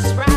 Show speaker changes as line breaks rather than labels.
just right.